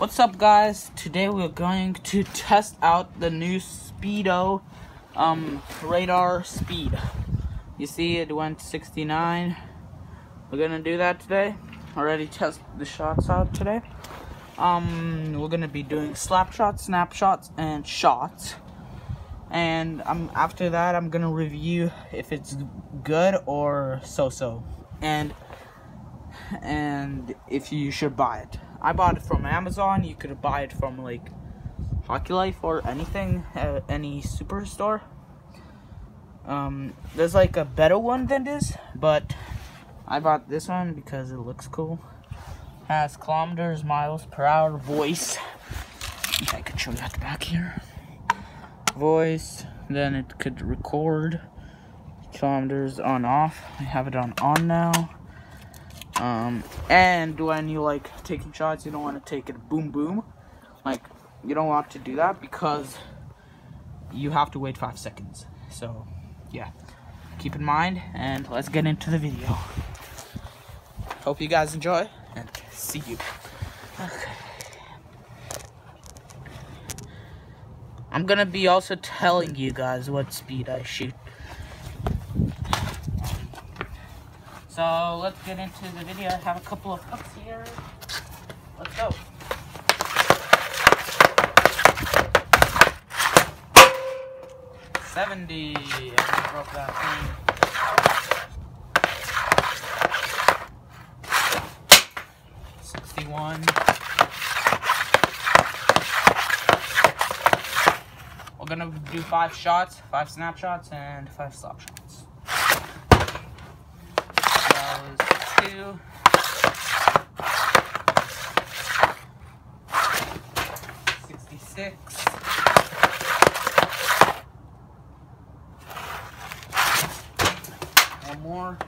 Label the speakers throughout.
Speaker 1: What's up guys? Today we're going to test out the new Speedo um, radar speed. You see it went 69. We're gonna do that today. Already test the shots out today. Um, we're gonna be doing slap shots, snapshots, and shots. And um, after that, I'm gonna review if it's good or so-so, and and if you should buy it. I bought it from Amazon. You could buy it from like Hockey Life or anything, uh, any superstore. Um, there's like a better one than this, but I bought this one because it looks cool. Has kilometers, miles per hour, voice. If I could show you at the back here. Voice, then it could record kilometers on off. I have it on on now. Um, and when you like taking shots, you don't want to take it boom boom. Like, you don't want to do that because you have to wait five seconds. So, yeah, keep in mind, and let's get into the video. Hope you guys enjoy, and see you. Okay. I'm gonna be also telling you guys what speed I shoot. So let's get into the video. I have a couple of hooks here. Let's go. Seventy. I broke that thing. Sixty-one. We're gonna do five shots, five snapshots, and five slap shots. That Sixty-six. One more.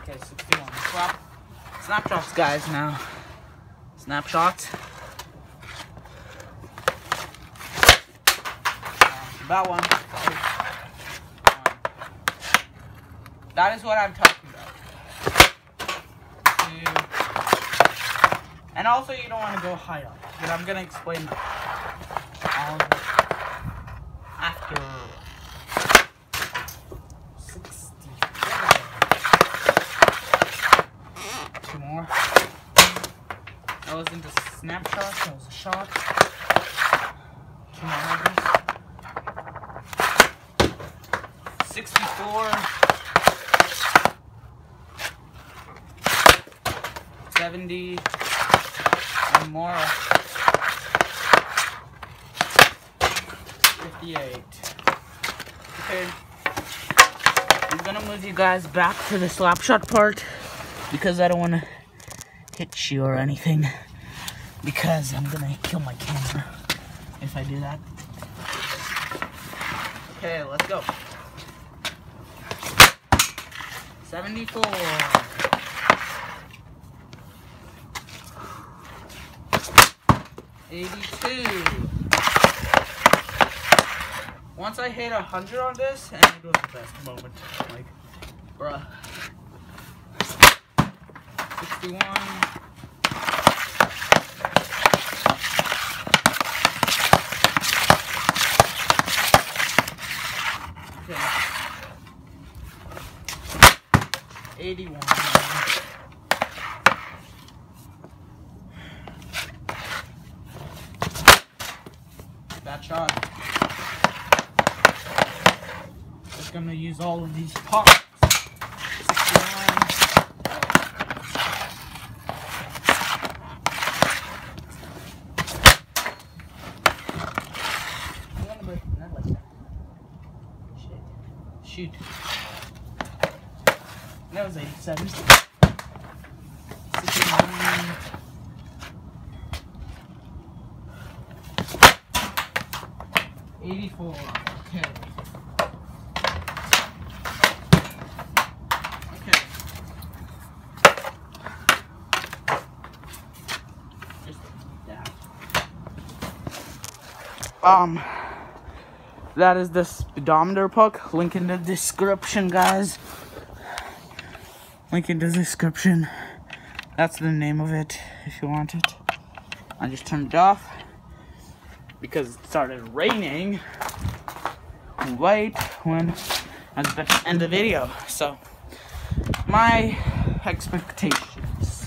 Speaker 1: Okay, 61. Swap. Snapshots, guys, now. Snapshots. About one. That is what I'm talking about. And also, you don't want to go high up. But I'm going to explain all of um, after 67. Two more. That was into snapshot. That was a shot. Two more 64. 70. One more. 58. Okay. I'm gonna move you guys back to the slap shot part because I don't want to hit you or anything because I'm gonna kill my camera if I do that. Okay, let's go. 74. 82. Once I hit 100 on this, and it was the best moment. Like, bruh. 61. 81. Shot. Just gonna use all of these pots. 69. I'm gonna break that like that. Shit. Shoot. That was 87. 69. Eighty-four. Okay. Okay. Just that. Um. That is the speedometer puck. Link in the description, guys. Link in the description. That's the name of it if you want it. I just turned it off because it started raining right when I was about to end the video. So, my expectations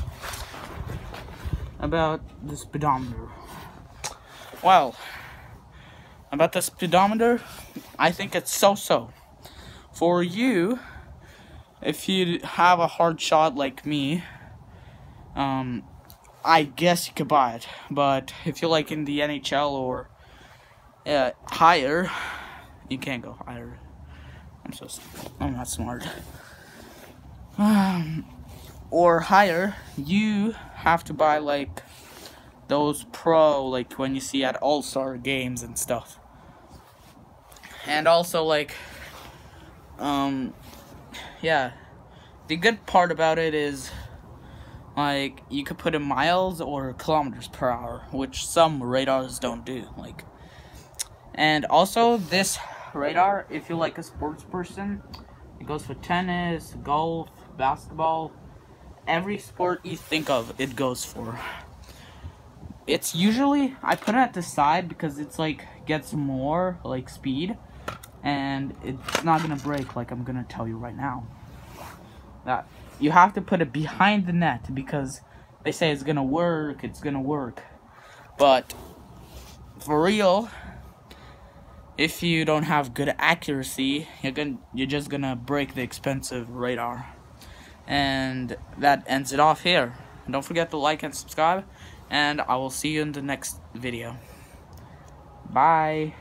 Speaker 1: about the speedometer. Well, about the speedometer, I think it's so-so. For you, if you have a hard shot like me, um, I guess you could buy it. But if you're like in the NHL or uh, higher, you can't go higher. I'm so I'm not smart. Um, or higher, you have to buy like those pro, like when you see at All Star games and stuff. And also like, um, yeah, the good part about it is like you could put in miles or kilometers per hour, which some radars don't do. Like, and also this radar, if you're like a sports person, it goes for tennis, golf, basketball, every sport you think of, it goes for. It's usually I put it at the side because it's like gets more like speed, and it's not gonna break like I'm gonna tell you right now. That you have to put it behind the net because they say it's gonna work, it's gonna work. But for real, if you don't have good accuracy, you're gonna you're just gonna break the expensive radar. And that ends it off here. Don't forget to like and subscribe, and I will see you in the next video. Bye.